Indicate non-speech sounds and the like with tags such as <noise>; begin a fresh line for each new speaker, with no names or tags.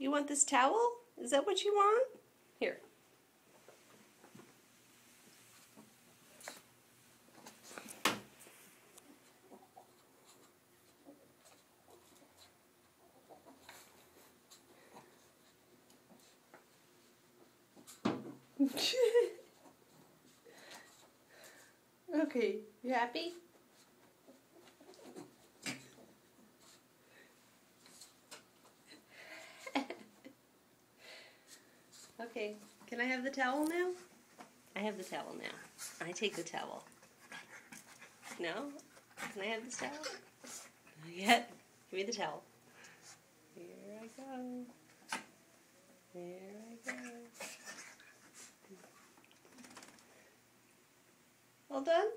You want this towel? Is that what you want? Here. <laughs> okay, you happy? Okay, can I have the towel now? I have the towel now. I take the towel. No? Can I have this towel? Not yet. Give me the towel. Here I go. There I go. All done?